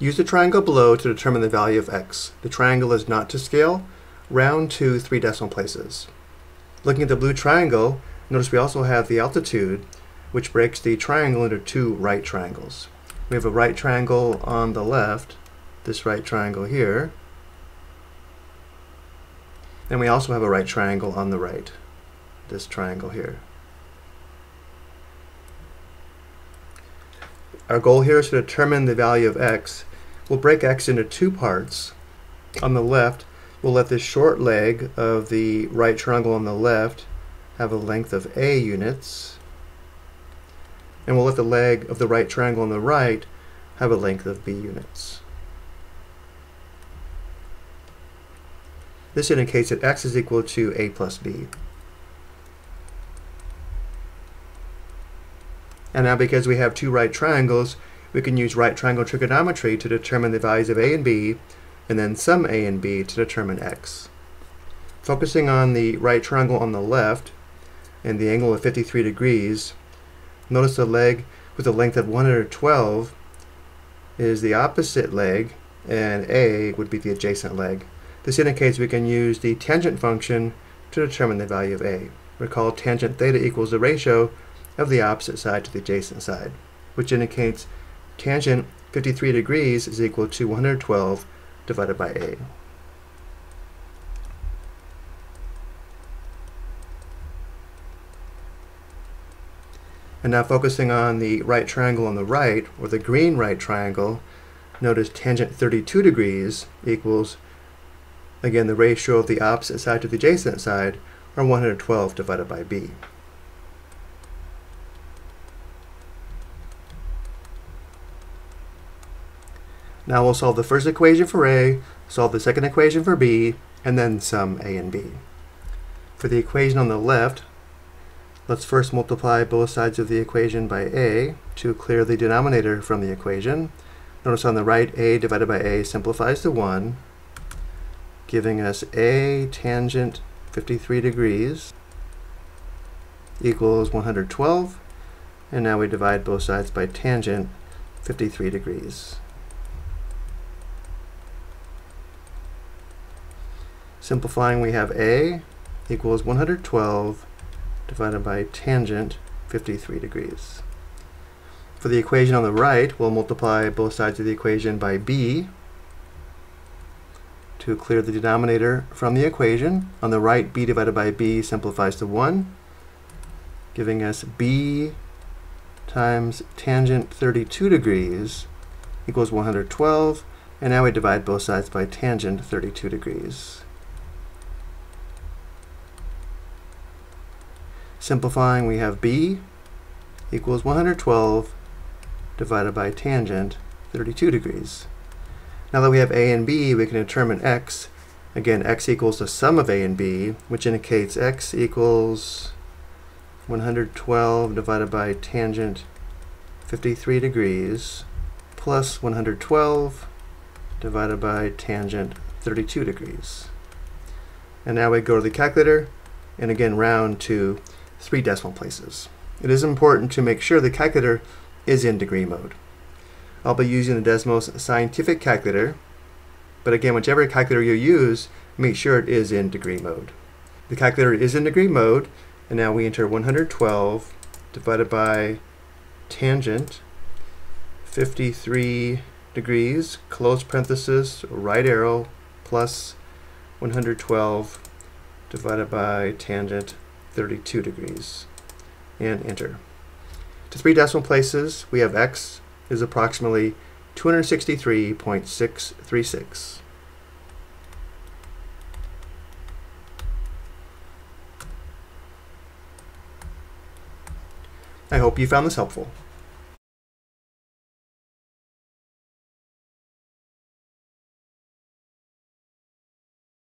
Use the triangle below to determine the value of x. The triangle is not to scale, round to three decimal places. Looking at the blue triangle, notice we also have the altitude, which breaks the triangle into two right triangles. We have a right triangle on the left, this right triangle here, and we also have a right triangle on the right, this triangle here. Our goal here is to determine the value of x. We'll break x into two parts. On the left, we'll let this short leg of the right triangle on the left have a length of a units. And we'll let the leg of the right triangle on the right have a length of b units. This indicates that x is equal to a plus b. And now because we have two right triangles, we can use right triangle trigonometry to determine the values of a and b, and then sum a and b to determine x. Focusing on the right triangle on the left, and the angle of 53 degrees, notice the leg with a length of 112 is the opposite leg, and a would be the adjacent leg. This indicates we can use the tangent function to determine the value of a. Recall tangent theta equals the ratio of the opposite side to the adjacent side, which indicates tangent 53 degrees is equal to 112 divided by a. And now focusing on the right triangle on the right, or the green right triangle, notice tangent 32 degrees equals Again, the ratio of the opposite side to the adjacent side or 112 divided by b. Now we'll solve the first equation for a, solve the second equation for b, and then sum a and b. For the equation on the left, let's first multiply both sides of the equation by a to clear the denominator from the equation. Notice on the right, a divided by a simplifies to 1, giving us a tangent 53 degrees equals 112 and now we divide both sides by tangent 53 degrees. Simplifying we have a equals 112 divided by tangent 53 degrees. For the equation on the right, we'll multiply both sides of the equation by b to clear the denominator from the equation. On the right, b divided by b simplifies to 1, giving us b times tangent 32 degrees equals 112. And now we divide both sides by tangent 32 degrees. Simplifying, we have b equals 112 divided by tangent 32 degrees. Now that we have a and b, we can determine x. Again, x equals the sum of a and b, which indicates x equals 112 divided by tangent 53 degrees plus 112 divided by tangent 32 degrees. And now we go to the calculator and again round to three decimal places. It is important to make sure the calculator is in degree mode. I'll be using the Desmos Scientific Calculator, but again, whichever calculator you use, make sure it is in degree mode. The calculator is in degree mode, and now we enter 112 divided by tangent 53 degrees, close parenthesis, right arrow, plus 112 divided by tangent 32 degrees, and enter. To three decimal places, we have x is approximately 263.636. I hope you found this helpful.